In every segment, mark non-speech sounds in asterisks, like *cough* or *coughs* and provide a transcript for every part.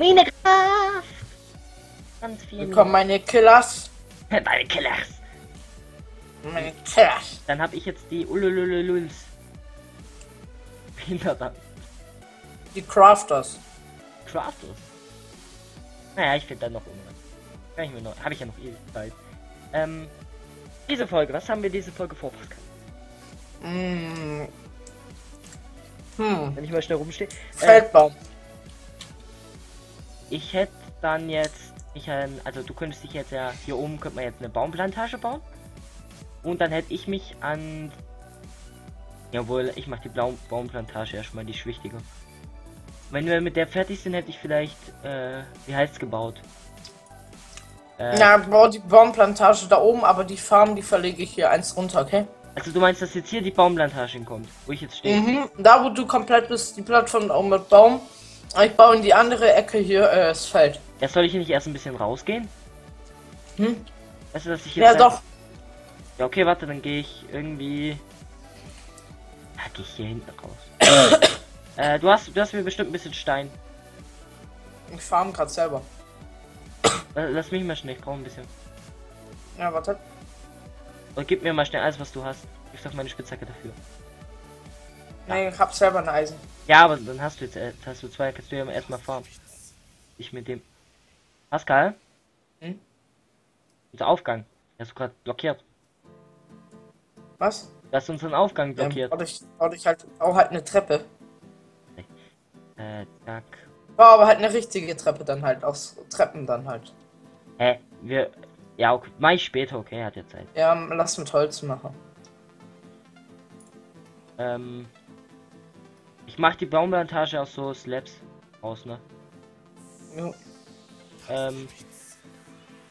Minecraft! Ganz viel. Willkommen meine Killers. Minecraft. Meine Killers. Meine Killers. Dann habe ich jetzt die Ululululs. Hinterdan. Die Crafters. Crafters. Naja, ich finde dann noch irgendwas. Kann ich mir noch. Habe ich ja noch ewig Zeit. Ähm. Diese Folge, was haben wir diese Folge vor? Mm. Hm. Wenn ich mal schnell rumstehe. Äh, Feldbaum. Ich hätte dann jetzt. Ich, also du könntest dich jetzt ja hier oben könnte man jetzt eine Baumplantage bauen. Und dann hätte ich mich an. Jawohl, ich mache die Blau Baumplantage erstmal, die ist wichtiger. Wenn wir mit der fertig sind, hätte ich vielleicht, äh, wie heißt gebaut? Äh, Ja, bau die Baumplantage da oben, aber die Farm, die verlege ich hier eins runter, okay? Also du meinst, dass jetzt hier die Baumplantage hinkommt, wo ich jetzt stehe? Mhm. Da, wo du komplett bist, die Plattform oben mit Baum. Ich baue in die andere Ecke hier äh, das Feld. Ja, soll ich hier nicht erst ein bisschen rausgehen? Hm? Weißt du, dass ich jetzt. Ja, doch. Ja, okay, warte, dann gehe ich irgendwie. Ja, gehe ich hier hinten raus. *coughs* äh, du hast, du hast mir bestimmt ein bisschen Stein. Ich farm gerade selber. Äh, Lass mich mal schnell, ich brauche ein bisschen. Ja, warte. Oder gib mir mal schnell alles, was du hast. Ich sag meine Spitzhacke dafür. Nee, ich hab selber ein Eisen. Ja, aber dann hast du jetzt, äh, hast du zwei, kannst du ja erstmal farmen. Ich mit dem. Pascal? Hm? Unser Aufgang. Hast du gerade blockiert. Was? Du hast unseren Aufgang Ja, blockiert. baue ich, baue ich halt auch halt eine Treppe. Äh, zack. Baue aber halt eine richtige Treppe dann halt, aus Treppen dann halt. Hä? Wir. Ja, okay. Mach ich später, okay, hat jetzt Zeit. Ja, lass mit Holz machen. Ähm. Ich mach die Baumplantage aus so Slabs aus, ne? Jo. Ähm.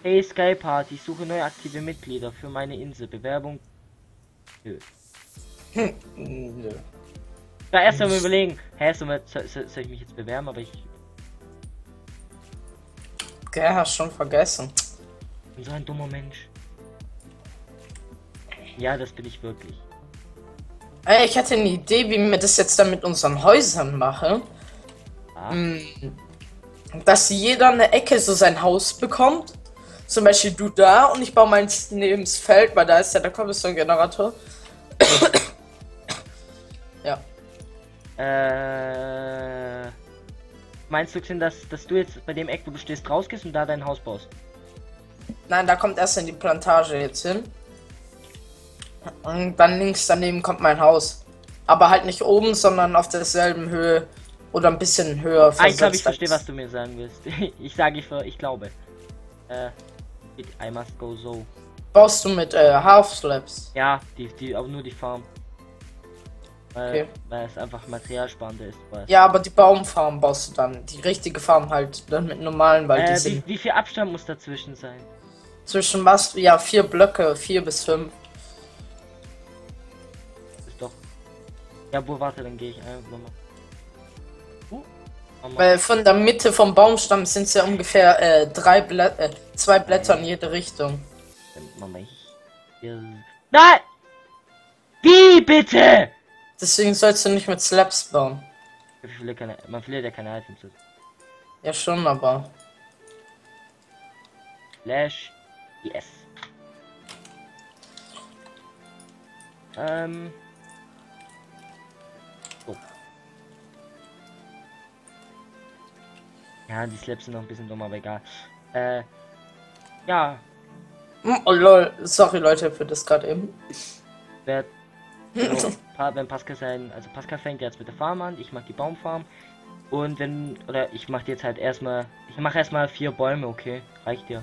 Hey Sky Party, ich suche neue aktive Mitglieder für meine Insel. Bewerbung. Nö. Nö. Da erst mal überlegen. Hä, soll, soll, soll ich mich jetzt bewerben, aber ich Gell, hast schon vergessen. bin so ein dummer Mensch. Ja, das bin ich wirklich. Ey, ich hatte eine Idee, wie wir das jetzt dann mit unseren Häusern machen. Ah, Mm, Dass jeder eine Ecke so sein Haus bekommt. Zum Beispiel du da und ich baue meins neben das Feld, weil da ist ja der Cobblestone-Generator. *coughs* ja. Äh. Meinst du, Xin, dass, dass du jetzt bei dem Eck, wo du stehst, rausgehst und da dein Haus baust? Nein, da kommt erst in die Plantage jetzt hin. Und dann links daneben kommt mein Haus. Aber halt nicht oben, sondern auf derselben Höhe. Oder ein bisschen höher. Ah, ich glaube, ich verstehe, was du mir sagen willst. *laughs* ich sage, ich, ich glaube. Äh. I must go so. Baust du mit äh, Half Slabs? Ja, die, die, aber nur die Farm. Weil, Okay. weil es einfach materialsparender ist. Ja, aber die Baumfarm baust du dann. Die richtige Farm halt. Dann mit normalen, weil die äh, wie, sind wie viel Abstand muss dazwischen sein? zwischen was? Ja, vier Blöcke, vier bis fünf. Ja, wo warte, dann gehe ich einfach mal. Uh. Weil von der Mitte vom Baumstamm sind es ja ungefähr äh, drei Blä äh, zwei Blätter in jede Richtung. Ich. Ja. Nein! Wie bitte? Deswegen sollst du nicht mit Slabs bauen. Man verliert ja keine Items. Ja schon, aber. Flash. Yes. Ähm. Ja, die Slaps sind noch ein bisschen dumm, aber egal. Äh. Ja, Hm, Oh lol, sorry Leute für das gerade eben. wer. *laughs* So, Pa- wenn Pascal sein. Also Pascal fängt jetzt mit der Farm an, ich mach die Baumfarm. Und wenn. Oder ich mach jetzt halt erstmal. Ich mache erstmal vier Bäume, okay? Reicht dir.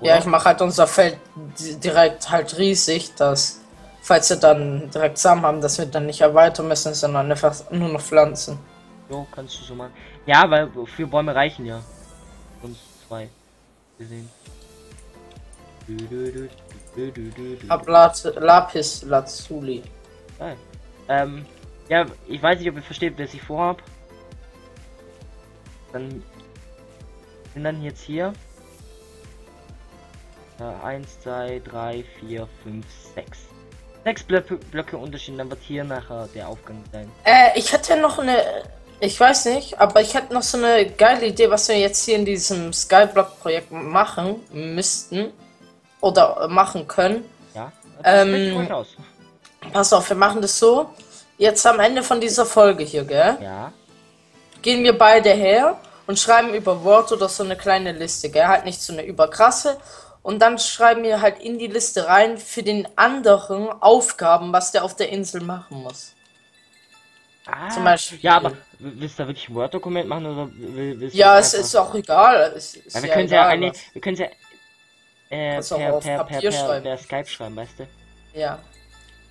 Ja, Oder? ich mache halt unser Feld di- direkt halt riesig, dass falls wir dann direkt Samen haben, dass wir dann nicht erweitern müssen, sondern einfach nur noch pflanzen. Jo, kannst du so machen. Ja, weil vier Bäume reichen ja. Und zwei. Gesehen. Hab Lapis Lazuli. Geil. Ähm, ja, ich weiß nicht, ob ihr versteht, was ich vorhab. Dann sind dann jetzt hier. Äh, eins, zwei, drei, vier, fünf, sechs. Sechs Blöcke, Blöcke Unterschied, dann wird hier nachher der Aufgang sein. Äh, ich hätte noch eine Ich weiß nicht, aber ich hätte noch so eine geile Idee, was wir jetzt hier in diesem Skyblock-Projekt machen müssten. Oder machen können. Ja? Ähm, spricht ruhig aus. Pass auf, wir machen das so. Jetzt am Ende von dieser Folge hier, gell? Ja. Gehen wir beide her und schreiben über Word oder so eine kleine Liste, gell? Halt nicht so eine überkrasse. Und dann schreiben wir halt in die Liste rein für den anderen Aufgaben, was der auf der Insel machen muss. Ah, Zum Beispiel- Ja, aber willst du da wirklich ein Word-Dokument machen oder will- willst du Ja, es ist auch egal. Es ist Ja, wir können ja eine, wir können ja äh, per, per, per, per, Skype schreiben, weißt du? Ja.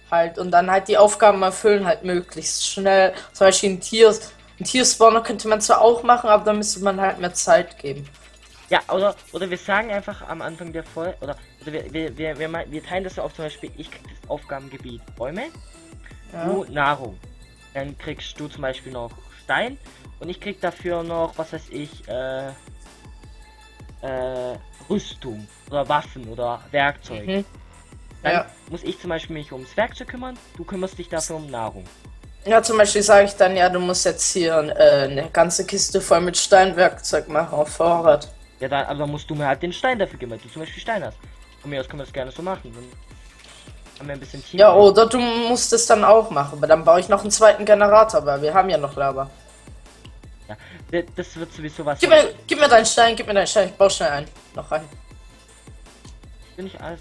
Halt, und dann halt die Aufgaben erfüllen, halt möglichst schnell. Zum Beispiel ein Tier, ein Tierspawner könnte man zwar auch machen, aber da müsste man halt mehr Zeit geben. Ja, oder, oder wir sagen einfach am Anfang der Folge, oder, oder wir, wir, wir, wir, mal- wir teilen das so auf zum Beispiel, ich krieg das Aufgabengebiet Bäume, Ja. du Nahrung. Dann kriegst du zum Beispiel noch Stein und ich krieg dafür noch, was weiß ich, äh, äh, Rüstung oder Waffen oder Werkzeug. Mhm. Dann Ja. muss ich zum Beispiel mich ums Werkzeug kümmern, du kümmerst dich dafür um Nahrung. Ja, zum Beispiel sage ich dann, ja, du musst jetzt hier äh, eine ganze Kiste voll mit Steinwerkzeug machen auf Vorrat. Ja, dann, aber musst du mir halt den Stein dafür geben, weil du zum Beispiel Stein hast. Von mir aus können wir das gerne so machen. Dann haben wir ein bisschen Team. Ja, oder du musst es dann auch machen, aber dann baue ich noch einen zweiten Generator, weil wir haben ja noch Lava. D- Das wird sowieso was. Gib mir, gib mir deinen Stein, gib mir deinen Stein, ich baue schnell ein. Noch ein. Bin ich alles.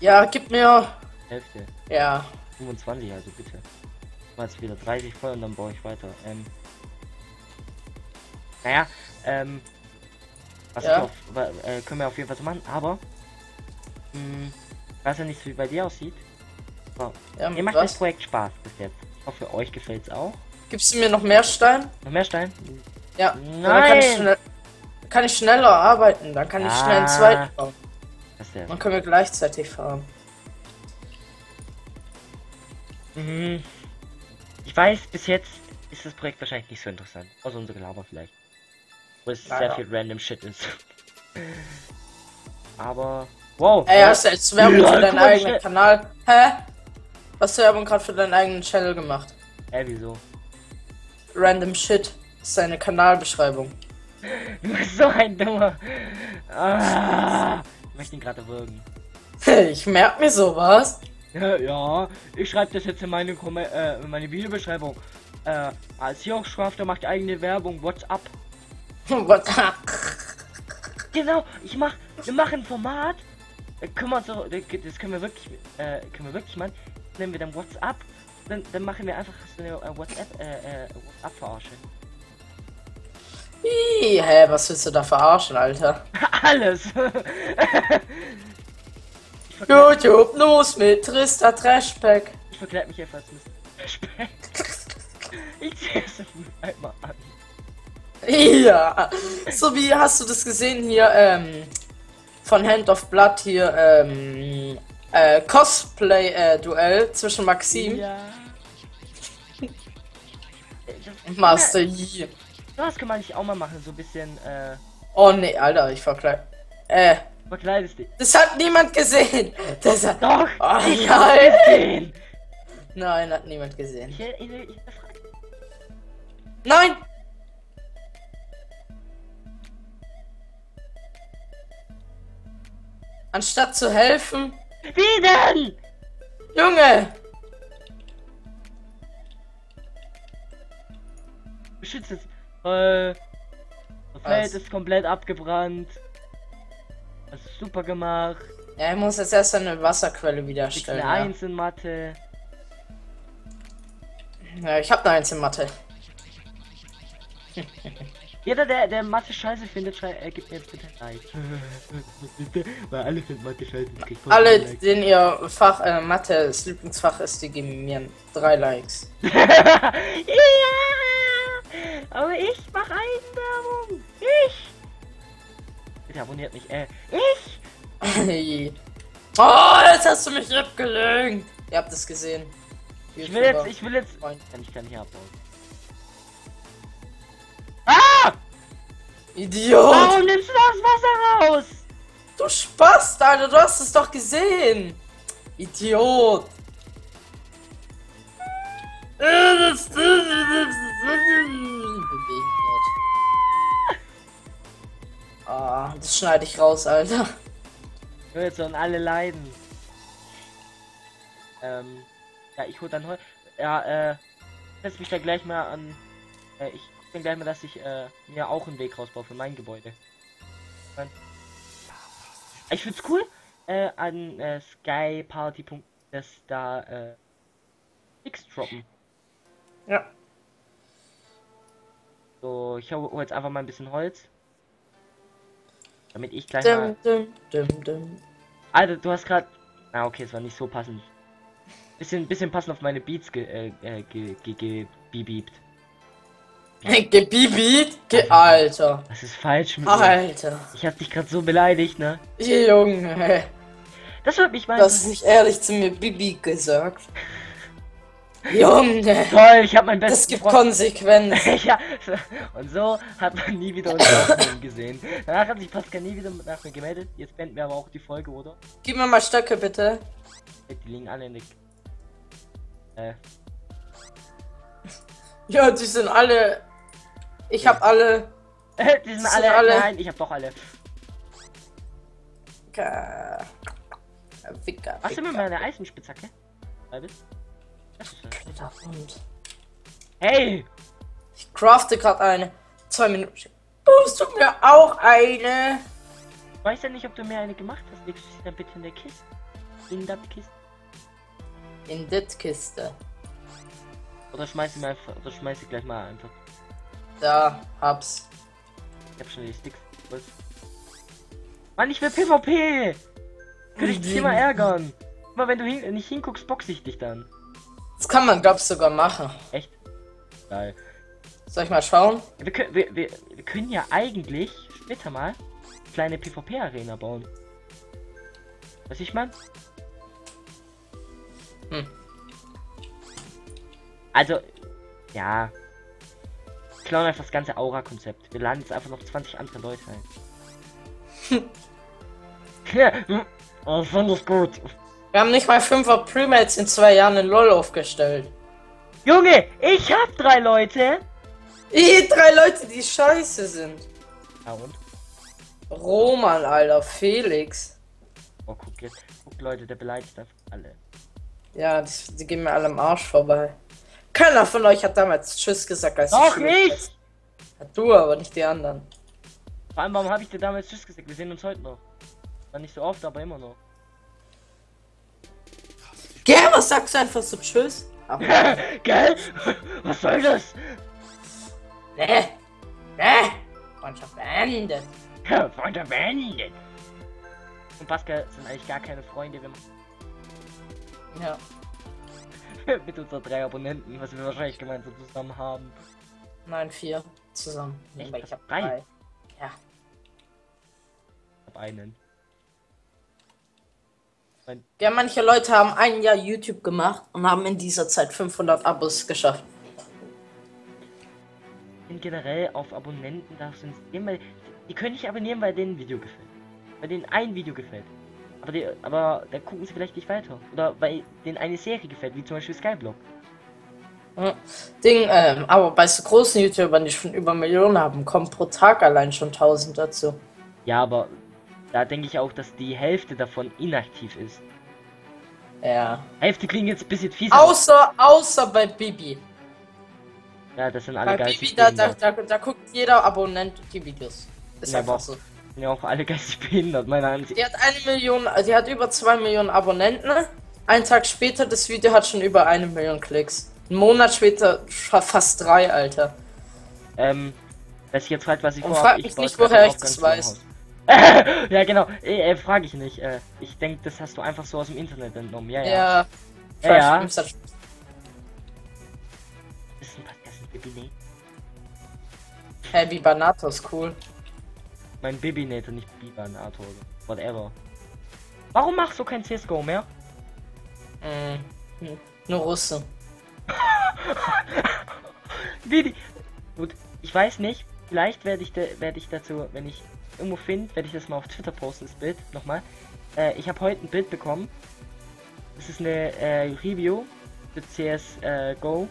Ja, gib mir. Hälfte. Ja. 25, also bitte. Mal wieder 30 voll und dann baue ich weiter. Ähm. Naja, ähm. Was Ja. auf, äh, können wir auf jeden Fall so machen, aber. Mh, ich weiß ja nicht, wie bei dir aussieht. ja Mir macht das was? Projekt Spaß bis jetzt. Ich hoffe, euch gefällt es auch. Gibst du mir noch mehr Stein? Noch mehr Stein? Ja. Dann kann ich, Nein! schnell, kann ich schneller arbeiten, dann kann ich schnell einen Ah. zweiten bauen. Das. Dann können wir gleichzeitig fahren. Mhm. Ich weiß, bis jetzt ist das Projekt wahrscheinlich nicht so interessant. Außer unser Gelaber vielleicht. Wo es sehr Leider. viel random Shit ist. *laughs* Aber. Wow! Ey, hast du jetzt Werbung Ja, für deinen eigenen schnell- Kanal? Hä? Hast du Werbung gerade für deinen eigenen Channel gemacht? Hä, wieso? Random Shit ist seine Kanalbeschreibung. *laughs* Du bist so ein dummer. Ah, ich möchte ihn gerade würgen. *laughs* ich merk mir sowas. Ja, ja, ich schreibe das jetzt in meine, Kom äh, in meine Videobeschreibung. Äh, als Jochschrafter macht eigene Werbung, WhatsApp. *laughs* What? Genau, ich mach, wir machen ein Format. Äh, können wir uns so, das können wir wirklich, äh, können wir wirklich machen. Nehmen wir dann WhatsApp, dann, dann machen wir einfach so eine äh, WhatsApp, äh, äh, WhatsApp-Verarsche. Ih, Hä, was willst du da verarschen, Alter? *laughs* Alles! *laughs* YouTube, los mit Trista Trashpack. ich verkleid mich einfach als Mr. Speck. ich zieh es einmal an. Ja. So wie hast du das gesehen hier, ähm, von Hand of Blood hier, ähm, äh, Cosplay-Duell zwischen Maxim Ja. Äh, und Master Yi. das kann man nicht auch mal machen, so ein bisschen, äh, Oh nee, Alter, ich verkleid. Äh, verkleidest dich. das hat niemand gesehen. Das hat. Doch! Oh, ich nein. gesehen! Nein, hat niemand gesehen. Ich, ich, ich, Nein! Anstatt zu helfen, Wie denn? Junge! Beschützt es. Äh, das Feld ist komplett abgebrannt. Das ist super gemacht. Ja, er muss jetzt erst eine Wasserquelle Kriegst wiederherstellen. eine Ja. Eins in Mathe. ja, ich hab eine Eins in Mathe. *laughs* Jeder, der, der Mathe scheiße findet, schrei äh, gibt mir jetzt bitte ein Like. *laughs* weil alle finden Mathe scheiße. ich Alle, Likes. denen ihr Fach, äh, Mathe das Lieblingsfach ist, die geben mir drei Likes. *laughs* ja! Aber ich mach Eigenwerbung! Ich! Bitte abonniert mich, äh, ich! *laughs* oh, jetzt hast du mich abgelenkt. Ihr habt es gesehen. Ich will jetzt, ich will jetzt. Freund. Kann ich kann hier abbauen. Idiot! Warum nimmst du das Wasser raus? Du Spast, Alter, du hast es doch gesehen. Idiot. Ah, das schneide ich raus, Alter. Jetzt sollen alle leiden. Ähm, ja, ich hol dann heute. Ja, äh, setz mich da gleich mal an. Äh, ich bin gleich mal, dass ich äh, mir auch einen Weg rausbaue für mein Gebäude. Ich find's cool, äh, an äh, Sky Party. dass da äh, X droppen. Ja. So, ich hol hol jetzt einfach mal ein bisschen Holz. Damit ich gleich mal. Dum, dum, dum, dum. Alter, du hast gerade. Ah, okay, es war nicht so passend. Bisschen, bisschen passend auf meine Beats ge, äh, äh, ge, ge, ge, gebiebt. *laughs* Gebibit? Ge Alter. Das ist falsch mit mir. Alter. Ich hab dich gerade so beleidigt, ne? Junge. Das wird mich mal. Du hast nicht ehrlich zu mir Bibi gesagt. Junge. Toll, ich habe mein bestes Das gibt Konsequenzen. *laughs* ja, und so hat man nie wieder unsere *laughs* Aufnahmen gesehen. Danach hat sich Pascal nie wieder nach mir gemeldet. Jetzt beenden wir aber auch die Folge, oder? Gib mir mal Stöcke, bitte. Die liegen alle in der. Äh, Ja, die sind alle. Ich hab alle. *laughs* die sind alle, alle- Nein, ich hab doch alle. Wicker. Was sind mit Wicker. meiner Eisenspitzhacke? Albis? Das ist das. Alter, Hund. Hey! Ich crafte gerade eine. Zwei Minuten. Tust du mir auch eine? Ich weiß ja nicht, ob du mir eine gemacht hast. Legst du sie dann bitte in der Kiste? In der Kiste? In dit Kiste. Oder schmeiß sie mir einfach, oder schmeiß sie gleich mal einfach. Da, hab's. Ich hab schon die Sticks. Was? Mann, ich will PvP! Könnte ich dich immer ärgern. Immer wenn du hin nicht hinguckst, box ich dich dann. Das kann man, glaubst sogar machen. Echt? Geil. Soll ich mal schauen? Wir können, wir, wir, wir können ja eigentlich später mal eine kleine PvP-Arena bauen. Was ich mein? Hm. Also, ja. Klauen einfach das ganze Aura-Konzept. Wir laden jetzt einfach noch 20 andere Leute ein. *laughs* ja, oh, ich fand das gut. Wir haben nicht mal 5er Premates in zwei Jahren in LOL aufgestellt. Junge, ich hab drei Leute. Ih, drei Leute, die scheiße sind. Ja und? Roman, Alter, Felix. Oh, guck jetzt. Guck Leute, der beleidigt einfach alle. Ja, die, die gehen mir alle am Arsch vorbei. Keiner von euch hat damals Tschüss gesagt, als die Schule nicht! Ja, du, aber nicht die anderen. Vor allem, warum habe ich dir damals Tschüss gesagt? Wir sehen uns heute noch. War nicht so oft, aber immer noch. Gell, was sagst du einfach so Tschüss? *laughs* Gell? Was soll das? ne, ne, Freundschaft beendet. Freunde beendet. Und Pascal sind eigentlich gar keine Freunde, Ja. *laughs* mit unseren drei Abonnenten, was wir wahrscheinlich gemeinsam zusammen haben. Nein, vier zusammen. Echt? Ich hab Drei? drei. Ja. Ich hab einen. Ja, manche Leute haben ein Jahr YouTube gemacht und haben in dieser Zeit 500 Abos geschafft. bin generell auf Abonnenten darfst du nicht weil die können nicht abonnieren, weil denen ein Video gefällt. Weil denen ein Video gefällt. Aber, die, aber da gucken sie vielleicht nicht weiter. Oder weil denen eine Serie gefällt, wie zum Beispiel Skyblock. Ding, ähm, aber bei so großen YouTubern, die schon über Millionen haben, kommen pro Tag allein schon 1000 dazu. Ja, aber da denke ich auch, dass die Hälfte davon inaktiv ist. Ja. Hälfte klingt jetzt ein bisschen fies. Außer, außer bei Bibi. Ja, das sind alle Bei geistig Bibi, da, da, da, da guckt jeder Abonnent die Videos. Ist Ja, einfach so. Ja auch alle geistig *laughs* behindert, meiner Ansicht. Die hat eine Million, die hat über zwei Millionen Abonnenten. Ein Tag später, das Video hat schon über eine Million Klicks. Ein Monat später fa- fast drei, Alter. Ähm, wer sich jetzt fragt, was ich Und vorhab, frag mich baue nicht, woher ich das weiß. *laughs* ja, genau. Äh, äh, frage ich nicht. Äh, ich denke, das hast du einfach so aus dem Internet entnommen. Ja, ja. Ja. Ja, ja. Hat- Das ist ein Podcast, Baby, nee. Hey, Bibanato ist cool. Mein Babynator, nicht Bibanator oder whatever. Warum machst du kein CSGO mehr? Hm. Nur Russe. *laughs* Wie die... Gut, ich weiß nicht. Vielleicht werde ich, werde ich dazu, wenn ich irgendwo finde, werde ich das mal auf Twitter posten, das Bild. Nochmal. Äh, ich habe heute ein Bild bekommen. Das ist eine äh, Review für CSGO.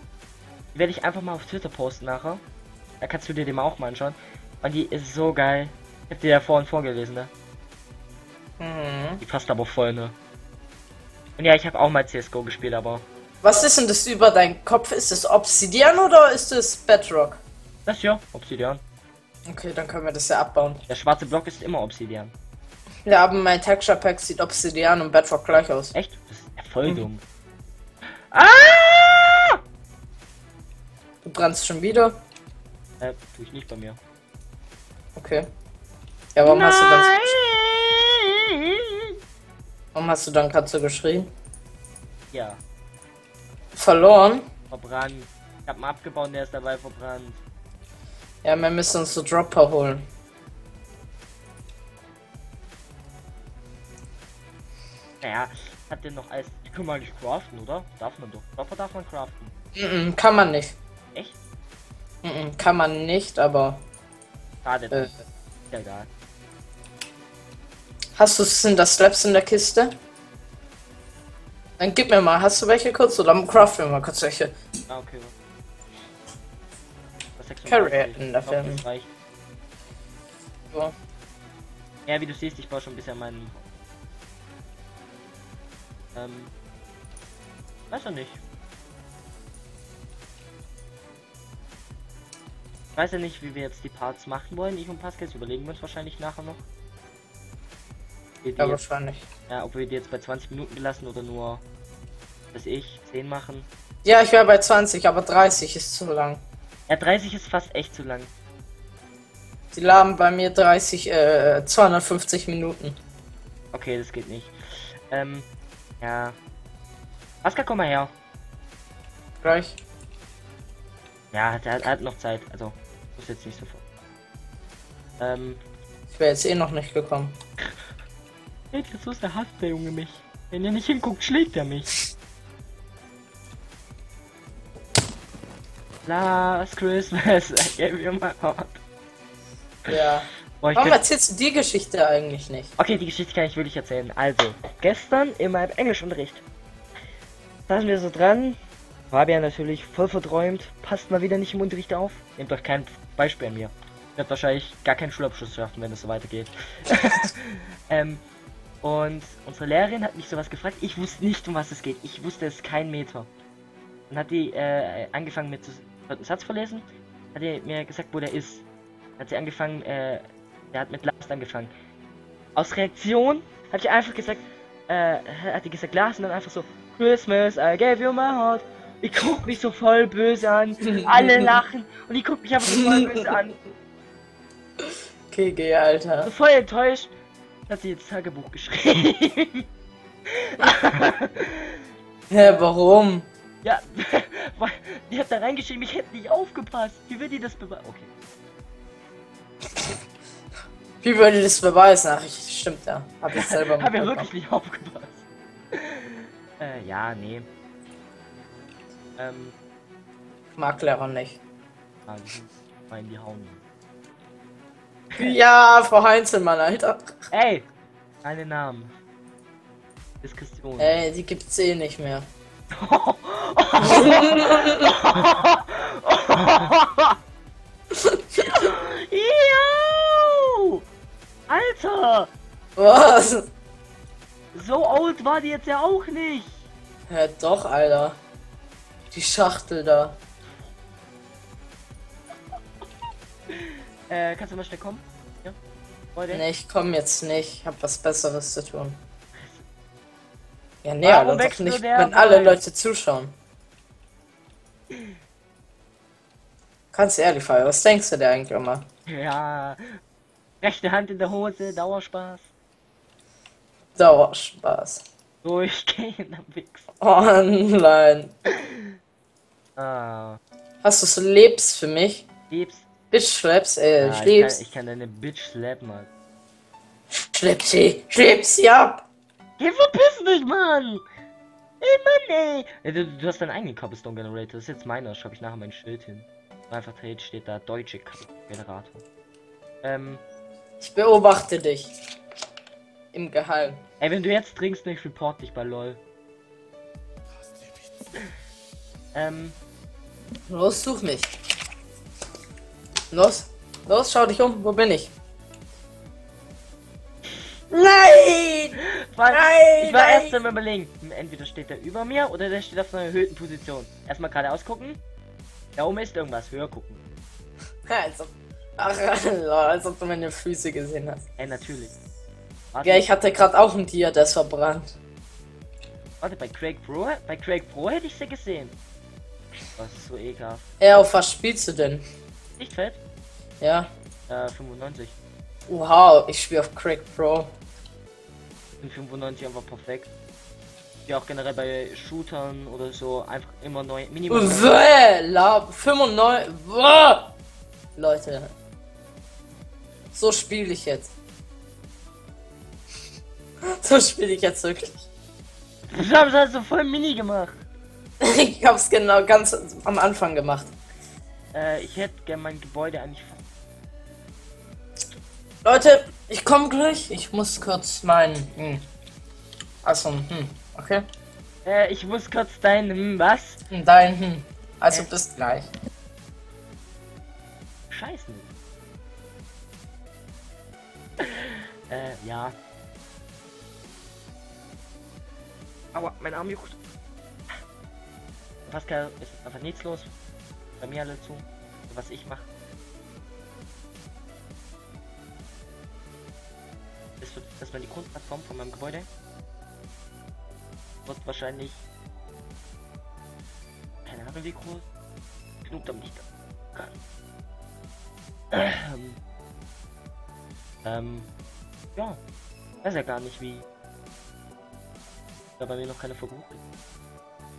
werde ich einfach mal auf Twitter posten nachher. Da kannst du dir den mal auch mal anschauen. Und die ist so geil. Ich hab dir ja vorhin vorgelesen, ne? Mhm. Die passt aber voll, ne? Und ja, ich habe auch mal CSGO gespielt, aber Was ist denn das über deinen Kopf? Ist es Obsidian oder ist es Bedrock? das hier, Obsidian. Okay, dann können wir das ja abbauen. Der schwarze Block ist immer Obsidian. Ja, aber mein Texture Pack sieht Obsidian und Bedrock gleich aus. Echt? Das ist ja voll Mhm. dumm. Ah! Du brannst schon wieder? Äh, tue ich nicht bei mir. Okay. Ja, warum hast du dann, Nein! warum hast du dann so geschrien? Ja, Verloren? verbrannt. Ich hab ihn abgebaut und der ist dabei verbrannt. Ja, wir müssen uns so Dropper holen. Naja, hat der noch alles. Die können wir eigentlich craften, oder? Darf man doch. Dopper darf man craften. Mhm, kann man nicht. Echt? Mhm, kann man nicht, aber. Schade. Äh, Ist ja egal. Hast du das Slaps in der Kiste? Dann gib mir mal, hast du welche kurz oder craften wir mal kurz welche? Ah, okay. Das 36. Carry in der Ich glaub. So. Ja, wie du siehst, ich baue schon bisher meinen. Ähm. Weiß ja nicht. Ich weiß ja nicht, wie wir jetzt die Parts machen wollen. Ich und Pascal, überlegen wir uns wahrscheinlich nachher noch. Wir die Ja, jetzt, wahrscheinlich. ja, ob wir die jetzt bei 20 Minuten gelassen oder nur, dass ich 10 machen. Ja, ich wäre bei 20, aber 30 ist zu lang. Ja, 30 ist fast echt zu lang. Die laden bei mir 30, äh, 250 Minuten. Okay, das geht nicht. Ähm, ja. Pascal, komm mal her. Gleich. Ja, hat- er hat, hat noch Zeit. Also, muss jetzt nicht sofort. Ähm, Ich wäre jetzt eh noch nicht gekommen. *laughs* So ist der hasst der Junge mich. Wenn er nicht hinguckt, schlägt er mich. Last Christmas, *laughs* I gave you my heart. Ja. Boah, Warum könnt- erzählst du die Geschichte eigentlich nicht? Okay, die Geschichte kann ich wirklich erzählen. Also, gestern in meinem Englischunterricht saßen wir so dran. Fabian natürlich voll verträumt, passt mal wieder nicht im Unterricht auf. Nehmt doch kein Beispiel an mir. Wird wahrscheinlich gar keinen Schulabschluss schaffen, wenn es so weitergeht. *laughs* ähm, und unsere Lehrerin hat mich sowas gefragt. Ich wusste nicht, um was es geht. Ich wusste es kein Meter. Dann hat die äh, angefangen mit einen Satz verlesen. Hat die mir gesagt, wo der ist. Hat sie angefangen, äh, der hat mit Last angefangen. Aus Reaktion hat ich einfach gesagt, äh, hat die gesagt Last und dann einfach so Christmas, I gave you my heart. Die guckt mich so voll böse an. *laughs* Alle lachen und die guckt mich einfach so voll böse an. *laughs* KG, Alter. So voll enttäuscht. Hat sie jetzt Tagebuch geschrieben. *laughs* Hä, warum? ja, *laughs* weil die hat da reingeschrieben, ich hätte nicht aufgepasst. Wie will die das beweisen? Okay. Wie würde das beweisen? Ach, ich, stimmt ja. Hab ich selber *laughs* Hab ja wirklich nicht aufgepasst. äh, ja, nee. Ähm, Mag Lehrer nicht. ah, die die Hauen. Ja, Frau Heinzelmann, Alter. Ey! Keine Namen. Diskussion. Ey, die gibt's eh nicht mehr. *laughs* Yo! Alter! Was? So old war die jetzt ja auch nicht. Ja, doch, Alter. Die Schachtel da. Äh, kannst du mal schnell kommen? Ja? Heute? Nee, ich komm jetzt nicht. Ich hab was Besseres zu tun. Ja, nee, Warum Alter, doch nicht, wenn alle Wein? Leute zuschauen. Ganz ehrlich, Fall, was denkst du dir eigentlich immer? Ja. Rechte Hand in der Hose, Dauerspaß. Dauerspaß. Durchgehender *laughs* Wichs. Online. Ah. Hast du so Lebs für mich? Liebst. Bitch schleppst, äh, Ja, ich, kann, ich kann deine Bitch slappen, Mann. Schlepp sie, schlepp sie ab. Geh verpiss dich, Mann! Ey, Mann, ey! Du, du hast deinen eigenen Cobblestone Generator. Das ist jetzt meiner. Schreibe ich nachher mein Schild hin. Einfach dreht steht da deutsche Generator. Ähm, Ich beobachte dich. Im Geheim. ey, wenn du jetzt trinkst, ich report dich bei LOL. Ähm, Los, such mich. Los, los, schau dich um. Wo bin ich? Nein! Weil Nein, ich war nein. erst am überlegen, entweder steht er über mir oder der steht auf einer erhöhten Position. Erstmal geradeaus gucken. Da oben ist irgendwas, höher gucken. Als ob, ach, lol, als ob du meine Füße gesehen hast. Ey, natürlich. Warte, Ja, ich hatte gerade auch ein Tier, das verbrannt. warte, bei Craig Pro, bei Craig Pro hätte ich sie gesehen. Das ist so ekelhaft. Ja, auf was spielst du denn? Nicht fett? Ja. Äh, 95. Wow, ich spiele auf Craig Pro. In 95 einfach perfekt. Ja, auch generell bei Shootern oder so einfach immer neu. Minimum. La, 95. Wäh. Leute. So spiele ich jetzt. *laughs* So spiele ich jetzt wirklich. Das haben sie halt so voll mini gemacht. *laughs* Ich hab's genau ganz am Anfang gemacht. Äh, ich hätte gerne mein Gebäude eigentlich. Leute, ich komme gleich. Ich muss kurz meinen. Hm. Achso, hm. Okay. Äh, ich muss kurz dein. Hm, was? Dein, hm. Also bis gleich. Scheiße. *laughs* äh, ja. Aua, mein Arm juckt. Pascal ist einfach nichts los. Bei mir alle zu. Was ich mache. Das wird, das war die Grundplattform von meinem Gebäude. Wird wahrscheinlich. Keine Ahnung wie groß. Genug damit nicht. Ähm, ähm, ja, weiß ja gar nicht, wie. Da bei mir noch keine Verbuch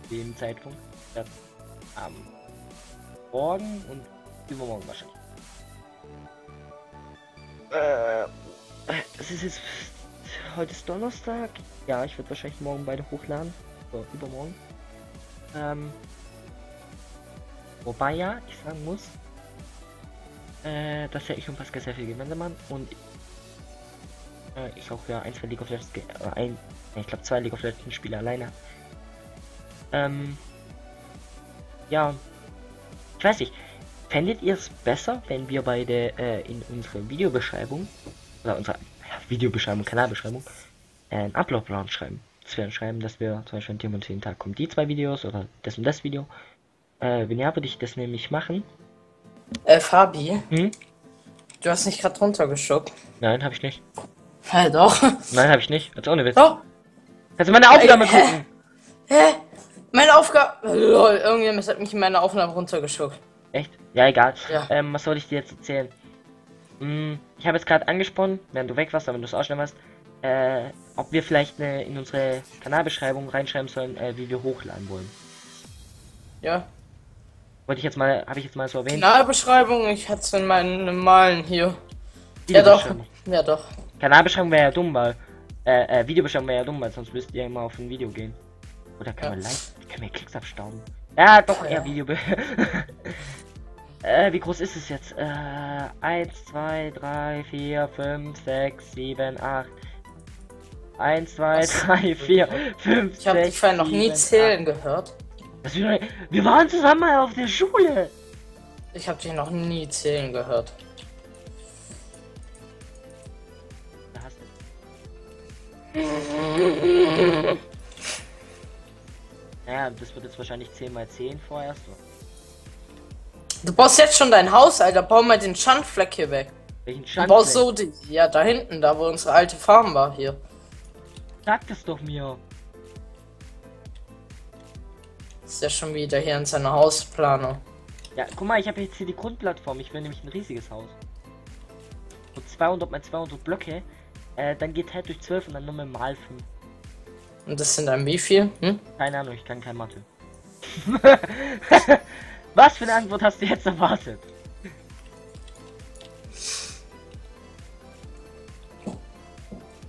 Dem Zeitpunkt. Ja, am morgen und übermorgen wahrscheinlich. Äh, es ist jetzt. Heute ist Donnerstag. Ja, ich werde wahrscheinlich morgen beide hochladen. So, übermorgen. Ähm. Wobei ja, ich sagen muss, äh, dass ja ich und Pascal sehr viel gemeinsam haben und äh, ich auch ja ein, zwei League of Legends, ge- äh, ein, ich glaube zwei League of Legends Spiele alleine. Ähm, ja, ich weiß nicht, fändet ihr es besser, wenn wir beide äh, in unsere Videobeschreibung oder unsere ja, Videobeschreibung, Kanalbeschreibung äh, einen Upload-Plan schreiben? Dass wir schreiben, dass wir zum Beispiel an dem und den Tag kommen die zwei Videos oder das und das Video. Äh, wenn ja, würde ich das nämlich machen. Äh, Fabi, Hm? du hast nicht gerade runtergeschuckt. Nein, habe ich nicht. Hä, doch. Nein, habe ich nicht. Jetzt ohne Witz. Doch. Kannst du meine Aufnahme hä? gucken? Hä? Meine Aufgabe. Lol, irgendjemand hat mich in meiner Aufnahme runtergeschuckt. Echt? Ja, egal. Ja. Ähm, was soll ich dir jetzt erzählen? Hm, ich habe jetzt gerade angesprochen, während du weg warst, aber wenn du es ausschneiden hast, äh, ob wir vielleicht eine, in unsere Kanalbeschreibung reinschreiben sollen, äh, wie wir hochladen wollen. Ja. Wollte ich jetzt mal, habe ich jetzt mal so erwähnt. Kanalbeschreibung, ich hatte es in meinen normalen hier. Ja doch. Ja doch. Kanalbeschreibung wäre ja dumm, weil, äh, äh, Videobeschreibung wäre ja dumm, weil sonst müsst ihr immer auf ein Video gehen. Oder können Ja. wir live, können wir Klicks abstauben? Ja, doch, Ja. eher Video. *laughs* äh, wie groß ist es jetzt? Äh, 1, 2, 3, 4, 5, 6, 7, 8. 1, 2, Was? 3, 4, 5, Ich habe 6, dich vorher noch nie 7, zählen gehört. 8. Das wir, wir waren zusammen mal auf der Schule. Ich habe dich noch nie zählen gehört. Da hast du. *laughs* Naja, das wird jetzt wahrscheinlich 10 mal 10 vorerst. Du baust jetzt schon dein Haus, Alter. Bau mal den Schandfleck hier weg. Welchen Du Schandfleck? baust so die. Ja, da hinten, da wo unsere alte Farm war hier. Sag das doch mir. Ist ja schon wieder hier in seiner Hausplanung. Ja, guck mal, ich habe jetzt hier die Grundplattform. Ich will nämlich ein riesiges Haus. So 200 mal 200 Blöcke. Äh, dann geht halt durch 12 und dann nochmal mal 5. Und das sind dann wie viel? Hm? Keine Ahnung, ich kann kein Mathe. *laughs* Was für eine Antwort hast du jetzt erwartet?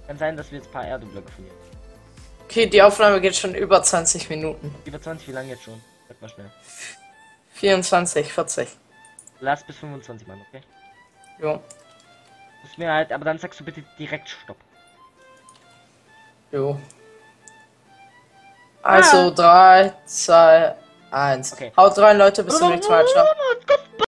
Kann sein, dass wir jetzt ein paar Erdeblöcke verlieren. Okay, die Aufnahme geht schon über 20 Minuten. Über 20, wie lange jetzt schon? Sag mal schnell. 24, 40. Lass bis 25 Mann, okay? Jo. Muss mir halt, aber dann sagst du bitte direkt Stopp. Jo. Also 3, 2, eins. Okay. Haut rein, Leute, bis zum nächsten Mal. Ciao.